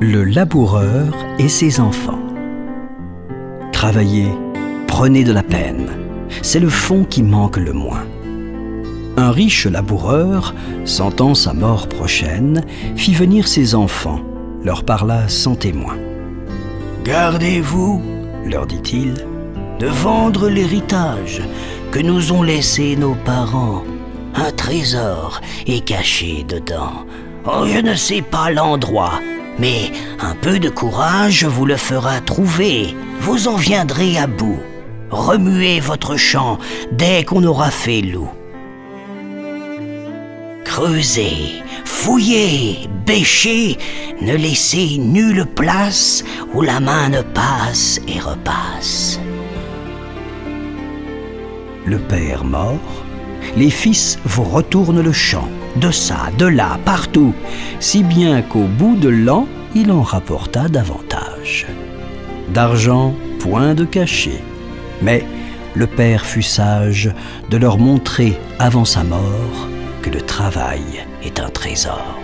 Le laboureur et ses enfants. Travaillez, prenez de la peine. C'est le fond qui manque le moins. Un riche laboureur, sentant sa mort prochaine, fit venir ses enfants, leur parla sans témoin. Gardez-vous, leur dit-il, de vendre l'héritage que nous ont laissé nos parents. Un trésor est caché dedans. Oh, je ne sais pas l'endroit, mais un peu de courage vous le fera trouver. Vous en viendrez à bout. Remuez votre champ dès qu'on aura fait loup. Creusez, fouillez, bêchez, ne laissez nulle place où la main ne passe et repasse. Le père mort, les fils vous retournent le champ, de ça, de là, partout, si bien qu'au bout de l'an, il en rapporta davantage. D'argent, point de cachet, mais le père fut sage de leur montrer avant sa mort que le travail est un trésor.